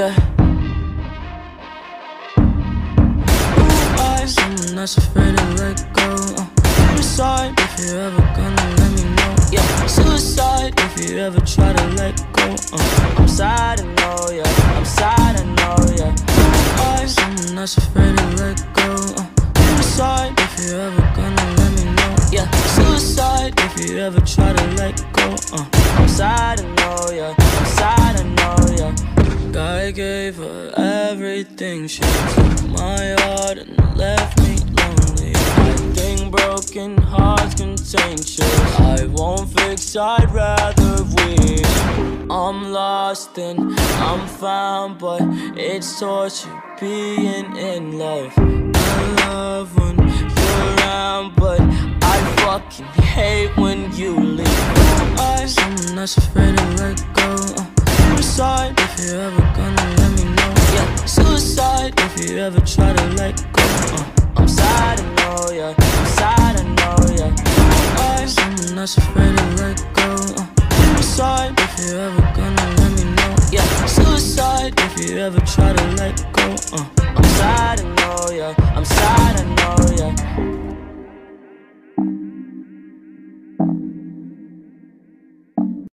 Yeah. Ooh, I'm someone that's afraid to let go. Uh, suicide, if you're ever gonna let me know. Yeah, suicide, if you ever try to let go. Uh, I'm sad, I know, yeah. I'm sad, I know, yeah. Ooh, I'm someone that's afraid to let go. Uh, suicide, if you're ever gonna let me know. Yeah, suicide, if you ever try to let go. Uh, I'm sad, I know, yeah. I gave her everything. She took my heart and left me lonely. I think broken hearts contain contagious. I won't fix, I'd rather win. I'm lost and I'm found, but it's torture being in love. I love when you're around, but I fucking hate when you leave. I'm that's afraid to let go. Suicide, if you're ever gonna let me know. Yeah, suicide, if you ever try to let go. Uh, I'm sad, I know, yeah. I'm sad, I know, yeah. I'm someone that's afraid to let go. Uh, suicide, if you ever gonna let me know. Yeah, suicide, if you ever try to let go. Uh,